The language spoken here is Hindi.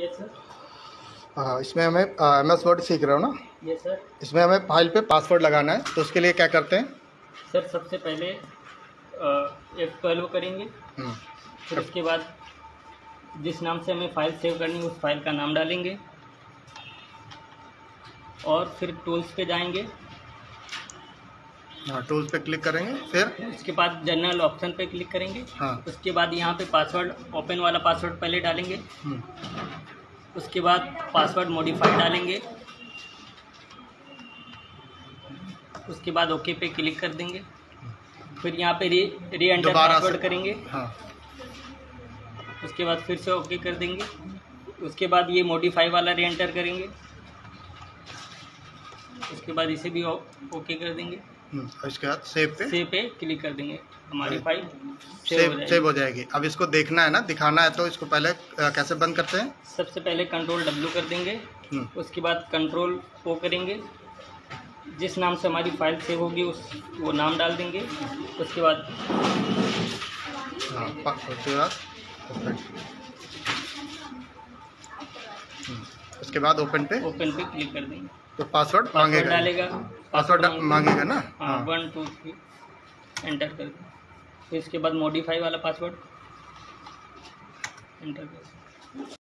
यस सर हाँ इसमें हमें एम एस वर्ड सीख रहे हो ना? यस सर इसमें हमें फ़ाइल पे पासवर्ड लगाना है तो उसके लिए क्या करते हैं? सर सबसे पहले एफ़ ट्वेल्व करेंगे। हम्म, फिर उसके बाद जिस नाम से हमें फ़ाइल सेव करनी है उस फ़ाइल का नाम डालेंगे। और फिर टूल्स पे जाएँगे। हाँ टूल्स पे क्लिक करेंगे फिर? उसके बाद जनरल ऑप्शन पे क्लिक करेंगे। हाँ। उसके बाद यहाँ पे पासवर्ड ओपन वाला पासवर्ड पहले डालेंगे। हम्म, उसके बाद पासवर्ड मॉडिफाई डालेंगे। उसके बाद ओके पे क्लिक कर देंगे। फिर यहाँ पे री री एंटर पासवर्ड करेंगे। हाँ। उसके बाद फिर से ओके कर देंगे। उसके बाद ये मॉडिफाई वाला री एंटर करेंगे। उसके बाद इसे भी ओके कर देंगे। इसके बाद सेव पे? सेव पे क्लिक कर देंगे हमारी। फ़ाइल सेव सेव हो जाएगी। अब इसको देखना है ना दिखाना है तो इसको पहले कैसे बंद करते हैं? सबसे पहले कंट्रोल डब्ल्यू कर देंगे। हम्म, उसके बाद कंट्रोल ओ करेंगे। जिस नाम से हमारी फ़ाइल सेव होगी उस वो नाम डाल देंगे। उसके बाद हाँ उसके बाद उसके बाद ओपन पे? ओपन पे क्लिक कर देंगे। तो पासवर्ड पासवर्ड मांगेगा। डालेगा। पासवर्ड मांगेगा। ना? हाँ वन टू थ्री एंटर कर फिर इसके बाद मॉडिफाई वाला पासवर्ड एंटर कर